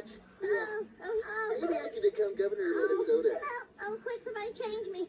much. Yeah. Maybe I to become governor of Minnesota. Oh, oh, quick, somebody change me.